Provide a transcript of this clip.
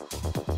Gracias.